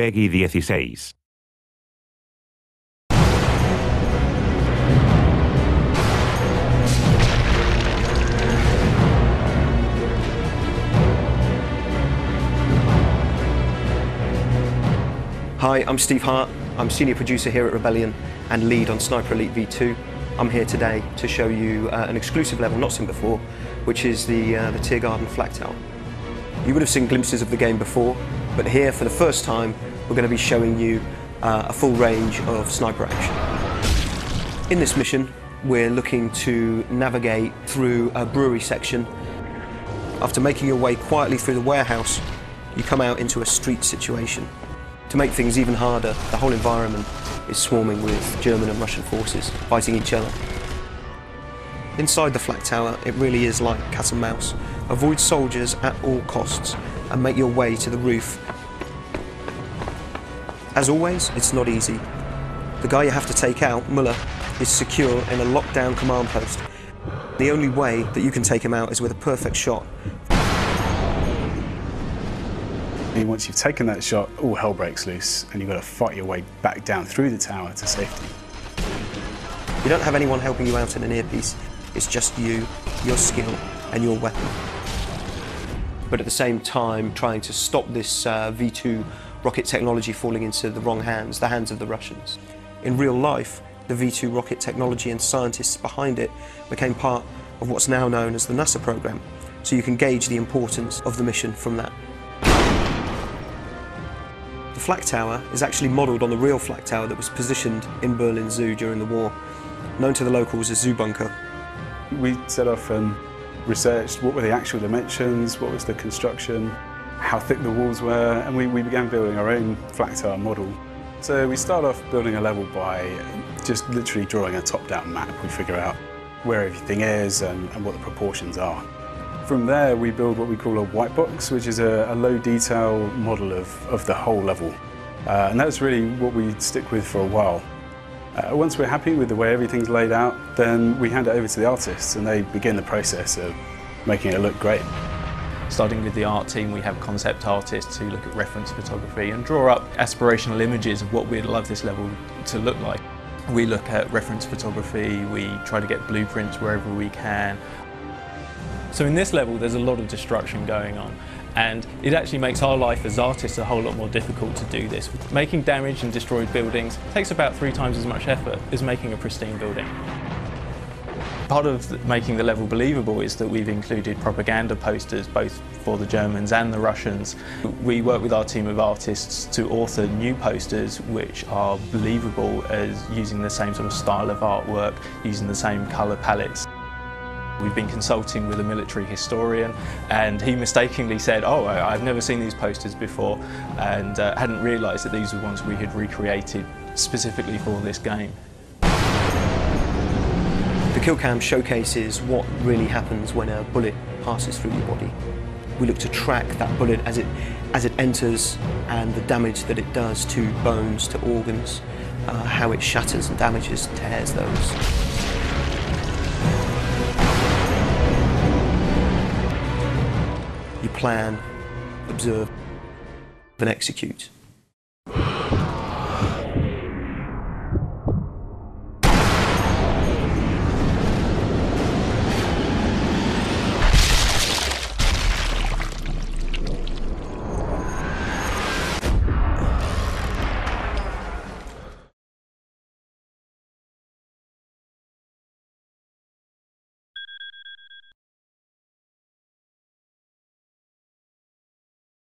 PEGI 16. Hi, I'm Steve Hart. I'm senior producer here at Rebellion and lead on Sniper Elite V2. I'm here today to show you uh, an exclusive level not seen before, which is the, uh, the Tiergarten Flak Tower. You would have seen glimpses of the game before, but here for the first time we're going to be showing you uh, a full range of sniper action. In this mission we're looking to navigate through a brewery section. After making your way quietly through the warehouse, you come out into a street situation. To make things even harder, the whole environment is swarming with German and Russian forces fighting each other. Inside the flak tower, it really is like cat and mouse. Avoid soldiers at all costs and make your way to the roof. As always, it's not easy. The guy you have to take out, Muller, is secure in a lockdown command post. The only way that you can take him out is with a perfect shot And Once you've taken that shot, all hell breaks loose and you've got to fight your way back down through the tower to safety. You don't have anyone helping you out in an earpiece. It's just you, your skill and your weapon. But at the same time, trying to stop this uh, V2 rocket technology falling into the wrong hands, the hands of the Russians. In real life, the V2 rocket technology and scientists behind it became part of what's now known as the NASA program. So you can gauge the importance of the mission from that. The flak tower is actually modelled on the real flak tower that was positioned in Berlin Zoo during the war, known to the locals as Zoo Bunker. We set off and researched what were the actual dimensions, what was the construction, how thick the walls were, and we, we began building our own flak tower model. So we start off building a level by just literally drawing a top-down map. We figure out where everything is and, and what the proportions are. From there, we build what we call a white box, which is a, a low detail model of, of the whole level. Uh, and that's really what we stick with for a while. Uh, once we're happy with the way everything's laid out, then we hand it over to the artists and they begin the process of making it look great. Starting with the art team, we have concept artists who look at reference photography and draw up aspirational images of what we'd love this level to look like. We look at reference photography, we try to get blueprints wherever we can, so in this level there's a lot of destruction going on and it actually makes our life as artists a whole lot more difficult to do this. Making damaged and destroyed buildings takes about three times as much effort as making a pristine building. Part of making the level believable is that we've included propaganda posters both for the Germans and the Russians. We work with our team of artists to author new posters which are believable as using the same sort of style of artwork, using the same colour palettes. We've been consulting with a military historian and he mistakenly said, oh, I've never seen these posters before and uh, hadn't realised that these were ones we had recreated specifically for this game. The kill cam showcases what really happens when a bullet passes through your body. We look to track that bullet as it, as it enters and the damage that it does to bones, to organs, uh, how it shatters and damages, tears those. You plan, observe, and execute.